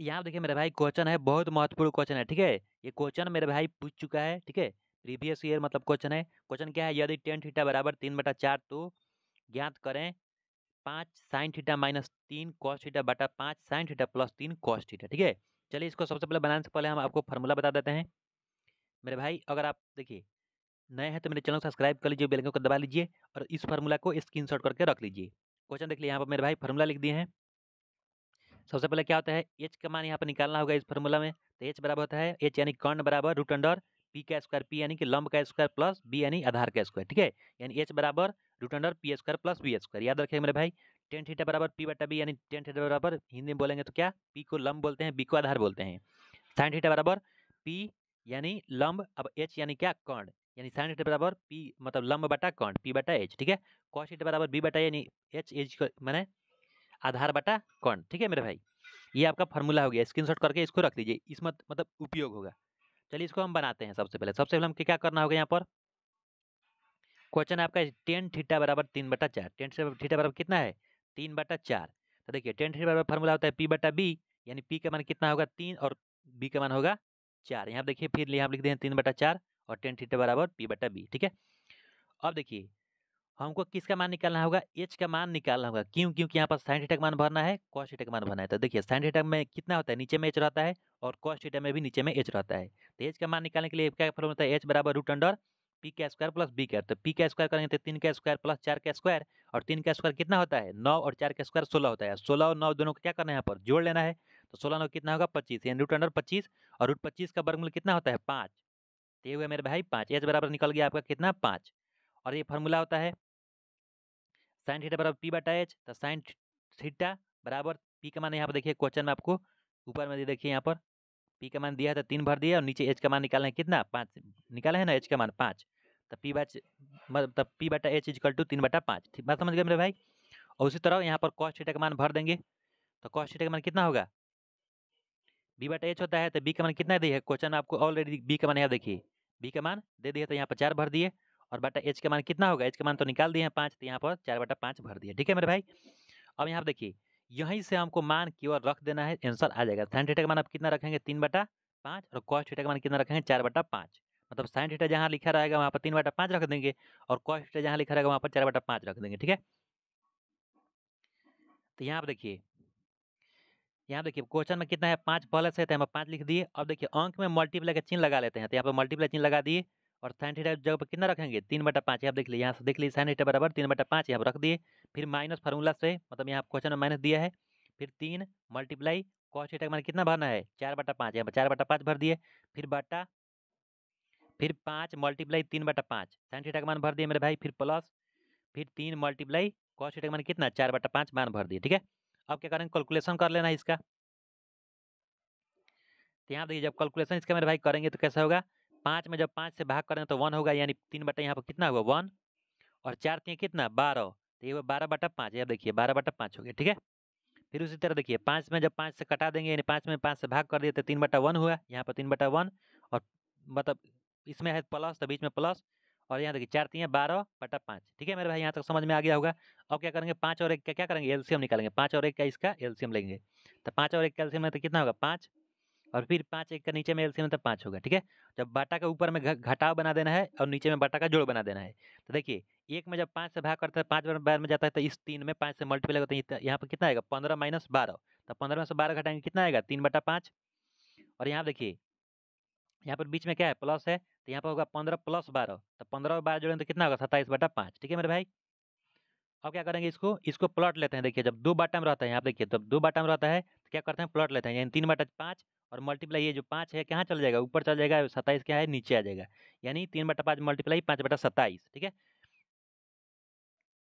यहाँ देखिए मेरे भाई क्वेश्चन है, बहुत महत्वपूर्ण क्वेश्चन है, ठीक है? ये क्वेश्चन मेरे भाई पूछ चुका है, ठीक है? प्रीवियस ईयर मतलब क्वेश्चन है। क्वेश्चन क्या है? यदि टेन थीटा बराबर तीन बटा चार तो ज्ञात करें, पाँच साइन थीटा माइनस तीन कॉस थीटा बटा पाँच साइन थीटा प्लस तीन कॉस थीटा, ठीक है? चलिए इसको सबसे पहले बनाने से पहले हम आपको फार्मूला बता देते हैं। मेरे भाई अगर आप देखिए, नए हैं तो मेरे चैनल को सब्सक्राइब कर लीजिए बेल को दबा लीजिए और इस फार्मूला को स्क्रीनशॉट करके रख लीजिए। क्वेश्चन देख लीजिए यहाँ पर मेरे भाई फार्मूला लिख दिए हैं। सबसे पहले क्या होता है एच का मान यहाँ पर निकालना होगा इस फॉर्मूला में तो एच बराबर होता है एच यानी कर्ण बराबर रूट अंडर पी का स्क्वायर पी यानी कि लंब का स्क्वायर प्लस बी यानी आधार का स्क्वायर ठीक है? यानी एच बराबर root under P square plus B square याद रखिए मेरे भाई टेन थीटा बराबर पी बटा बी यानी टेन थीटा बराबर हिंदी में बोलेंगे तो क्या? पी को लंब बोलते हैं बी को आधार बोलते हैं। साइन थीटा बराबर पी यानी लंब, अब एच यानी क्या? कर्ण यानी साइन थीटा बराबर पी मतलब लंब बटा कर्ण पी बटा एच ठीक है? कॉस थीटा बराबर बी बटा यानी एच एच मैंने आधार बटा कर्ण ठीक है मेरे भाई? ये आपका फार्मूला हो गया। स्क्रीनशॉट करके इसको रख दीजिए। इस मत मतलब उपयोग होगा। चलिए इसको हम बनाते हैं सबसे पहले। सबसे पहले हम क्या करना होगा यहाँ पर? क्वेश्चन है आपका टेन थीटा बराबर तीन बटा चार। टेन थीटा बराबर कितना है? तीन बटा चार। तो देखिए, टेन थीटा बराबर फार्मूला होता है पी बटा बी, यानी पी का मान कितना होगा? तीन और बी का मान होगा चार। यहाँ देखिए फिर यहाँ लिख दें तीन बटा चार और टेन थीटा बराबर पी बटा बी। ठीक है? अब देखिए हमको किसका मान निकालना होगा? एच का मान निकालना होगा। क्यों? क्योंकि यहाँ पर साइन थीटा का मान भरना है कॉस थीटा का मान भरना है। तो देखिए साइन थीटा में कितना होता है? नीचे में एच रहता है और कॉस थीटा में भी नीचे में एच रहता है। तो एच का मान निकालने के लिए क्या फॉर्मूला होता है? एच बराबर रूट अंडर पी का स्क्वायर प्लस बी का तो पी का स्क्वायर करेंगे तो तीन का स्क्वायर प्लस चार का स्क्वायर और तीन का स्क्वायर कितना होता है? नौ और चार का स्क्वायर सोलह होता है। सोलह और नौ दोनों को क्या करना है यहाँ पर? जोड़ लेना है। तो सोलह नौ कितना होगा? पच्चीस। यानी रूट अंडर पच्चीस और रूट पच्चीस का वर्गमूल कितना होता है? पाँच। तो ये हुआ मेरे भाई पाँच। एच बराबर निकल गया आपका कितना? पाँच। और ये फार्मूला होता है साइन थीटा बराबर पी बटा एच तो साइन थीटा बराबर पी का मान यहाँ पर देखिए क्वेश्चन में आपको ऊपर में देखिए यहाँ पर पी का मान दिया है तो तीन भर दिया और नीचे एच का मान निकालना है कितना? पाँच। निकाला है ना एच का मान पाँच। तो पी बच मतलब पी बटा एच इजकल टू तीन बटा पाँच। बात समझ गए मेरे भाई? और उसी तरह यहाँ पर कॉस थीटा का मान भर देंगे। तो कॉस थीटा का मान कितना होगा? बी बटा एच होता है तो बी का मान कितना दिया है? क्वेश्चन आपको ऑलरेडी बी का मान यहाँ देखिए। बी का मान दे दिया तो यहाँ पर चार भर दिए। और बटा एच का मान कितना होगा? एच का मान तो निकाल दिए हैं पाँच तो यहाँ पर चार बटा पाँच भर दिए ठीक है मेरे भाई? अब यहाँ पर देखिए, यहीं से हमको मान केवल रख देना है, आंसर आ जाएगा। साइन थीटा का मान आप कितना रखेंगे? तीन बटा पाँच और कॉस थीटा का मान कितना रखेंगे? चार बटा पाँच। मतलब साइन थीटा जहाँ लिखा रहेगा, वहाँ पर तीन बटा पाँच रख देंगे और कॉस थीटा जहाँ लिखा रहेगा, वहाँ पर चार बटा पाँच रख देंगे। ठीक है? तो यहाँ पर देखिए, यहाँ देखिए क्वेश्चन में कितना है? पाँच पहले से तो यहाँ पर पाँच लिख दिए। अब देखिए, अंक में मल्टीप्लाई का चिन्ह लगा लेते हैं तो यहाँ पर मल्टीप्लाई चिन्ह लगा दिए। और साइन थीटा जगह पर कितना रखेंगे? तीन बटा पाँच यहाँ देख लीजिए, यहाँ से देख लीजिए साइन थीटा बराबर तीन बटा पाँच यहाँ रख दिए। फिर माइनस फार्मूला से मतलब यहाँ क्वेश्चन में माइनस दिया है, फिर तीन मल्टीप्लाई कॉस थीटा का मान कितना भरना है? चार बटा पाँच, यहाँ पर चार बटा पाँच भर दिए। फिर बटा, फिर पाँच मल्टीप्लाई तीन बटा पाँच साइन थीटा का मान भर दिए मेरे भाई, फिर प्लस फिर तीन मल्टीप्लाई कॉस थीटा का मान कितना? चार बटा पाँच मान भर दिए, ठीक है? अब क्या करेंगे? कैलकुलेशन कर लेना है इसका। तो यहाँ देखिए, जब कैलकुलेशन इसका मेरे भाई करेंगे तो कैसा होगा? पाँच में जब पाँच से भाग करें तो वन होगा, यानी तीन बटा यहाँ पर कितना होगा? वन। और चार तीन कितना? बारह। तो ये बारह बटा पाँच यहाँ देखिए, बारह बटा पाँच हो गया, ठीक है? फिर उसी तरह देखिए, पाँच में जब पाँच से कटा देंगे, यानी पाँच में पाँच से भाग कर दिए तो तीन बटा वन हुआ, यहाँ पर तीन बटा वन। और मतलब इसमें है प्लस तो बीच में प्लस। और यहाँ देखिए, चार तीन बारह बटा पाँच, ठीक है मेरे भाई? यहाँ तक समझ में आ गया होगा। अब क्या करेंगे? पाँच और एक का क्या करेंगे? एल्सियम निकालेंगे। पाँच और एक का इसका एल्सियम लेंगे। तो पाँच और एक का एल्सियम में तो कितना होगा? पाँच। और फिर पाँच एक का नीचे में एलसीएम तो पाँच होगा, ठीक है? जब बाटा का ऊपर में घटाव बना देना है और नीचे में बाटा का जोड़ बना देना है। तो देखिए, एक में जब पाँच से भाग करता है, पाँच बार बार में जाता है तो इस तीन में पाँच से मल्टीप्लाई होता है यहाँ पर कितना आएगा? पंद्रह माइनस बारह। तो पंद्रह में से बारह घटाएँगे, कितना आएगा? तीन बटा पाँच। और यहाँ देखिए, यहाँ पर बीच में क्या है? प्लस है तो यहाँ पर होगा पंद्रह प्लस बारह। तो पंद्रह और बारह जोड़ेंगे तो कितना होगा? सत्ताईस बटा पाँच, ठीक है मेरे भाई? अब क्या करेंगे इसको इसको प्लॉट लेते हैं। देखिए, जब दो बाटा में रहता है यहाँ देखिए, जब दो बाटा में रहता है तो क्या करते हैं प्लॉट लेते हैं। यानी तीन बटा पाँच और मल्टीप्लाई ये जो पाँच है, कहाँ चल जाएगा? ऊपर चल जाएगा, सत्ताईस क्या है, नीचे आ जाएगा। यानी तीन बटा पाँच मल्टीप्लाई पाँच बटा सत्ताईस, ठीक है?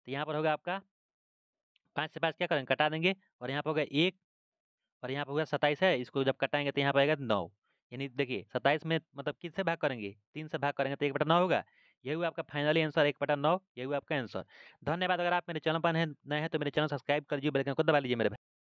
तो यहाँ पर होगा आपका, पाँच से पाँच क्या करेंगे? कटा देंगे और यहाँ पर होगा एक और यहाँ पर होगा सत्ताईस है, इसको जब कटाएँगे तो यहाँ पर आएगा नौ। यानी देखिए, सत्ताईस में मतलब किससे भाग करेंगे? तीन से भाग करेंगे तो एक बटा नौ होगा। यही हुआ आपका फाइनली आंसर, एक बटा नौ, यही हुआ आपका आंसर। धन्यवाद, अगर आप मेरे चैनल पर नए हैं तो मेरे चैनल सब्सक्राइब कर दीजिए बेलकन को दबा लीजिए मेरे